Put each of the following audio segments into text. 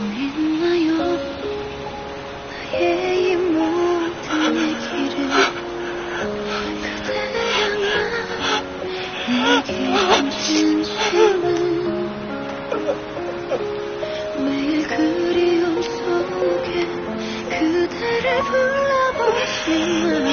있나요? 나의 이 모든 얘기를 그대 향한 내게 진심은 매일 그리움 속에 그대를 불러보지만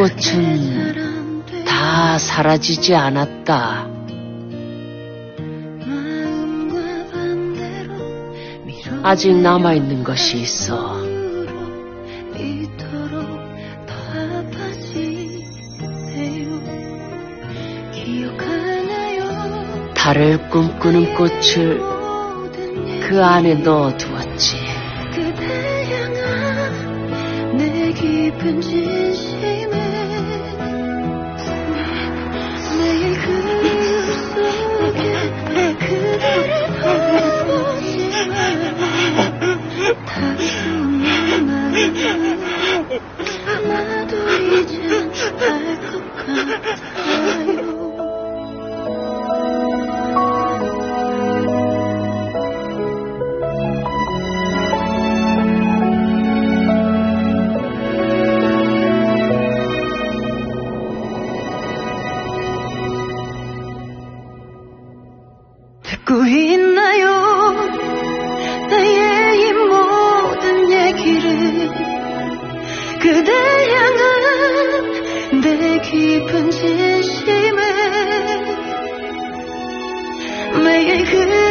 꽃은 다 사라지지 않았다. 아직 남아있는 것이 있어. 기억하나요 달을 꿈꾸는 꽃을 그 안에 넣어두었지. 그대 향한 내 깊은 진심 듣고 있나요? 나의 이 모든 얘기를 그대 향한 내 깊은 진심을 매일 그